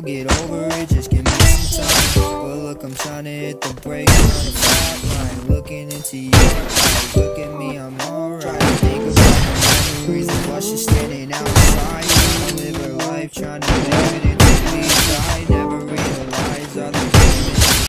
you'll get over it, just give me some time. But look, I'm trying to hit the brakes on the flat line. Looking into you, look at me, I'm alright. Think about the memories why she's standing outside. Live our life, trying to live it until we die